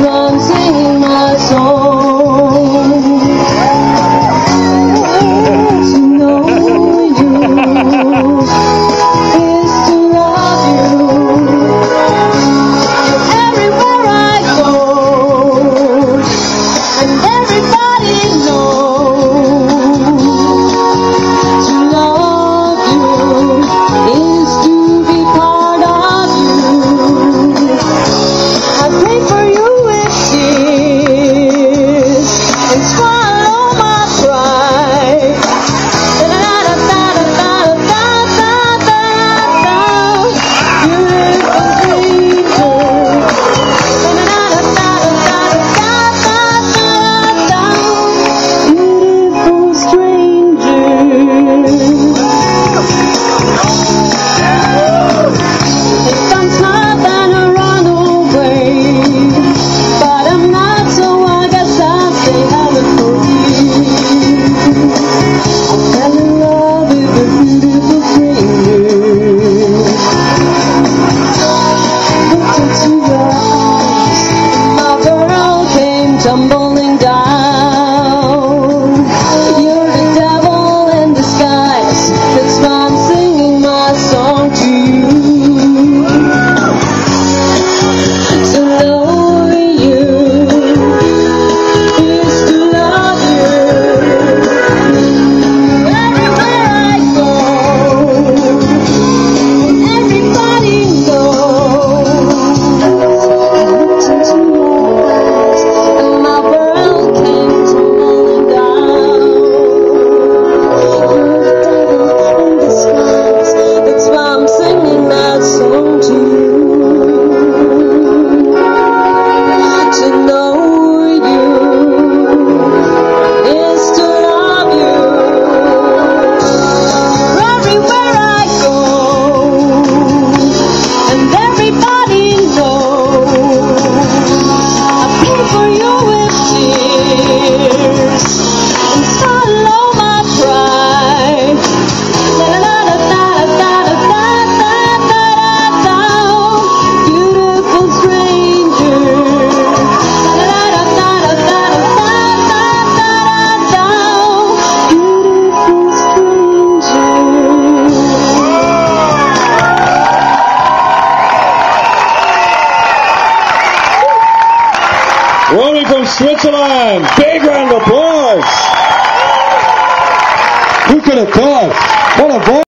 runs in my soul. tambor. you Romi from Switzerland. Big round of applause. Who could have thought? What a voice.